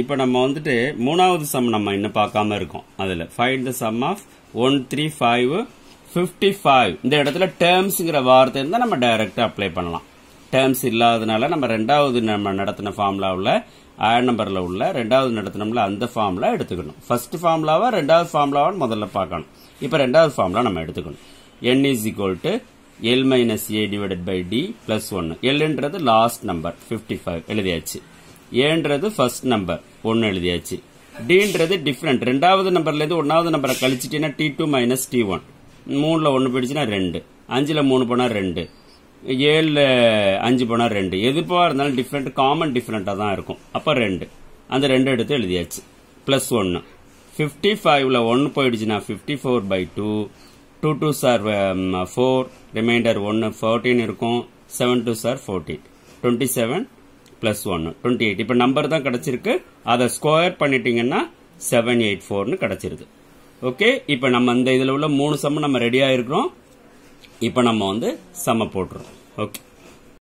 இப்போ நம்ம வந்துட்டு மூணாவது சம் நம்ம இன்னும் பார்க்காம இருக்கோம். அதில் find the sum of one three five fifty five இந்த இடத்துல டேர்ம்ஸுங்கிற வார்த்தை இருந்தால் நம்ம டைரெக்டாக அப்ளை பண்ணலாம். டேர்ம்ஸ் இல்லாதனால நம்ம ரெண்டாவது நம்ம நடத்தின ஃபார்முலாவில் ஆட் நம்பரில் உள்ள ரெண்டாவது நடத்தினோம்ல அந்த ஃபார்முலா எடுத்துக்கணும். ஃபர்ஸ்ட் ஃபார்முலாவா ரெண்டாவது ஃபார்முலாவான்னு முதல்ல பார்க்கணும். இப்போ ரெண்டாவது ஃபார்முலா நம்ம எடுத்துக்கணும். N is equal to l minus a divided by d plus ஒன்று எல்ன்றது லாஸ்ட் நம்பர் ஃபிஃப்டி ஃபைவ் எழுதியாச்சு. ஏன்றது ஃபர்ஸ்ட் நம்பர் ஒன்று எழுதியாச்சு. டின்றது டிஃப்ரெண்ட் ரெண்டாவது நம்பர்லேருந்து ஒன்றாவது நம்பரை கழிச்சிட்டீங்கன்னா d two minus d one மூணில் ஒன்று போயிடுச்சுன்னா ரெண்டு. அஞ்சில் மூணு போனால் ரெண்டு. ஏழில் அஞ்சு போனால் ரெண்டு. எதுப்பாக இருந்தாலும் டிஃப்ரெண்ட் காமன் டிஃப்ரெண்ட்டாக தான் இருக்கும். அப்போ ரெண்டு. அந்த ரெண்டு எடுத்து எழுதியாச்சு. ப்ளஸ் ஒன்று ஃபிஃப்டி ஃபைவ்ல ஒன்று போயிடுச்சுன்னா fifty four by two two two sir four reminder ஒன்று ஃபோர்டீன் இருக்கும். Seven two sir fourteen twenty seven plus ஒன்னு டுவெண்ட்டி எயிட் இப்போ நம்பர் தான் கிடைச்சிருக்கு. அதை ஸ்கொயர் பண்ணிட்டீங்கன்னா செவன் எயிட் ஃபோர்னு கிடைச்சிருது. ஓகே இப்போ நம்ம இந்த இதில் உள்ள மூணு சம்மு நம்ம ரெடியாக இருக்கிறோம் இப்போ நம்ம வந்து சம்ம போட்டுருவோம் ஓகே